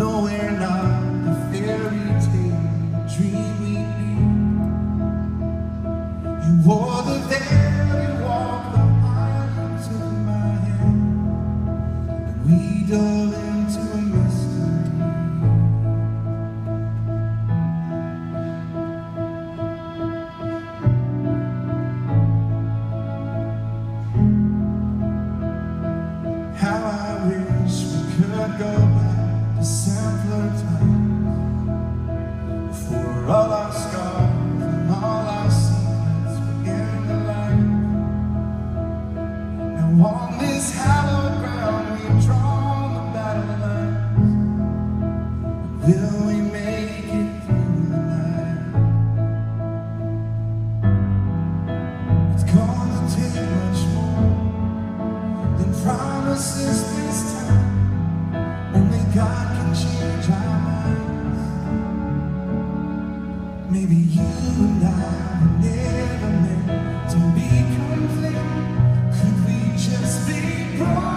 No, we're not fairy tale dream we. You wore the very walk the my hand, and we dove into a mystery. How I wish we could go to simpler times before all our scars and all our secrets begin to lie. Now on this hallowed ground we've drawn the battle lines. Will we make it through the night? It's gonna take much more than promises this time. Could we just be broken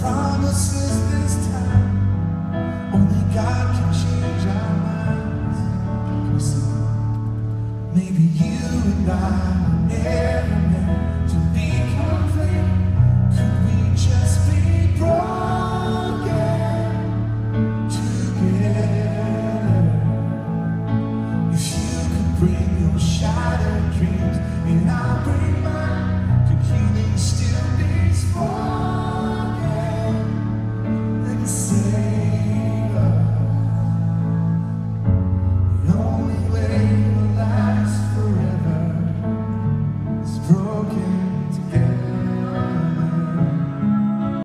promises this time. Only God can change our minds. Maybe you and I